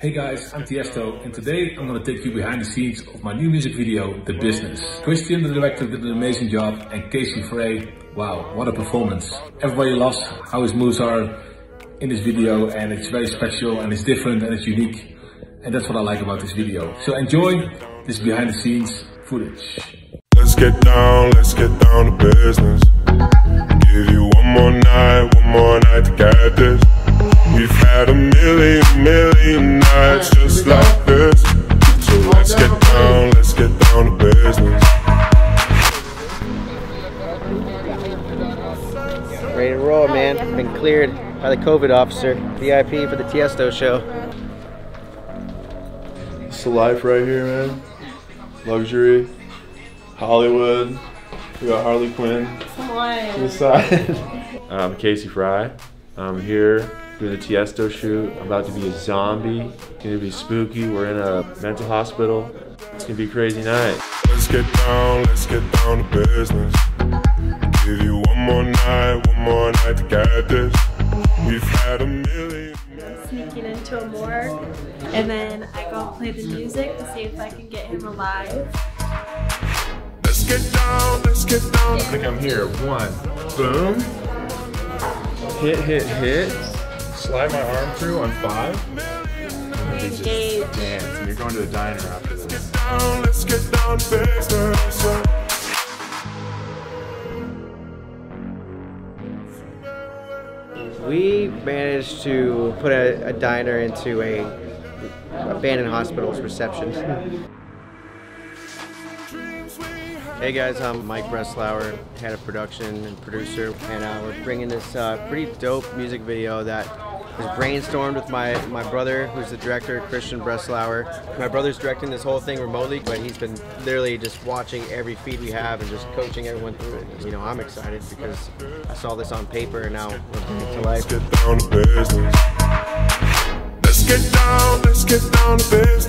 Hey guys, I'm Tiesto and today I'm gonna take you behind the scenes of my new music video, The Business. Christian, the director, did an amazing job and Casey Frey, wow, what a performance. Everybody loves how his moves are in this video and it's very special and it's different and it's unique. And that's what I like about this video. So enjoy this behind the scenes footage. Let's get down, let's get down to business. Give you one more night, one more night to get this. Nights just like this. So let's get down, let's get down to business. Ready to roll, man. Been cleared by the COVID officer. VIP for the Tiesto show. It's the life right here, man. Luxury, Hollywood. We got Harley Quinn to the side. I'm Casey Frey. I'm here doing a Tiesto shoot. I'm about to be a zombie. It's gonna be spooky. We're in a mental hospital. It's gonna be a crazy night. Let's get down, let's get down to business. Give you one more night, one more night to get this. We've had a million. sneaking into a morgue and then I go play the music to see if I can get him alive. Let's get down, let's get down. I think I'm here. One, boom. Hit, hit, hit. Slide my arm through on five. We just dance. And you're going to the diner after this. Down, let's get down business. We managed to put a, a diner into a abandoned hospital's reception. Hey guys, I'm Mike Breslauer, head of production and producer, and uh, we're bringing this uh, pretty dope music video that was brainstormed with my, my brother, who's the director, Christian Breslauer. My brother's directing this whole thing remotely, but he's been literally just watching every feed we have and just coaching everyone through it. You know, I'm excited because I saw this on paper and now we're bringing it to life. Let's get down to business. Let's get down, let's get down to business.